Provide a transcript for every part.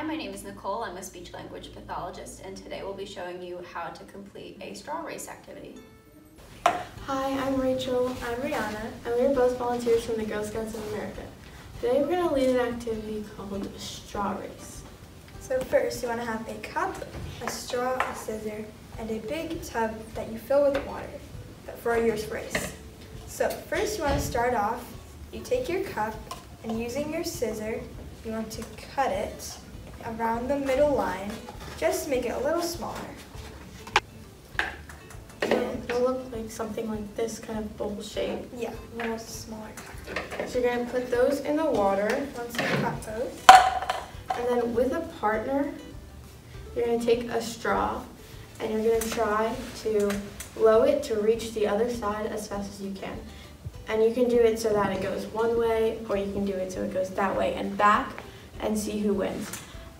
Hi, my name is Nicole. I'm a speech language pathologist, and today we'll be showing you how to complete a straw race activity. Hi, I'm Rachel. I'm Rihanna. And we're both volunteers from the Girl Scouts of America. Today we're going to lead an activity called a straw race. So first you want to have a cup, a straw, a scissor, and a big tub that you fill with water for your race. So first you want to start off, you take your cup and using your scissor, you want to cut it around the middle line, just make it a little smaller. And it'll look like something like this kind of bowl shape. Yeah, a little smaller. So you're going to put those in the water. Once you cut those. And then with a partner, you're going to take a straw and you're going to try to blow it to reach the other side as fast as you can. And you can do it so that it goes one way or you can do it so it goes that way and back and see who wins.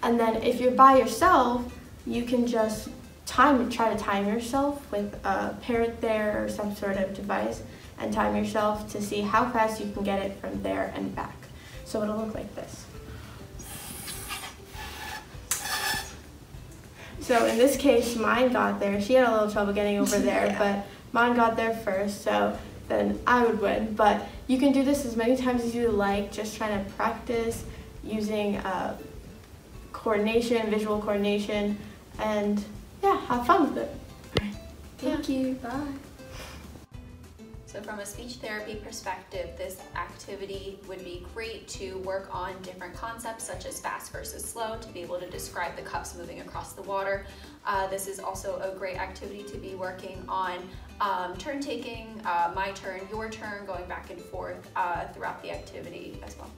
And then if you're by yourself, you can just time try to time yourself with a parrot there or some sort of device and time yourself to see how fast you can get it from there and back. So it'll look like this. So in this case, mine got there. She had a little trouble getting over there, yeah. but mine got there first, so then I would win. But you can do this as many times as you like, just trying to practice using uh, coordination, visual coordination, and yeah, have fun with it. Thank yeah. you. Bye. So from a speech therapy perspective, this activity would be great to work on different concepts such as fast versus slow to be able to describe the cups moving across the water. Uh, this is also a great activity to be working on um, turn taking, uh, my turn, your turn, going back and forth uh, throughout the activity as well.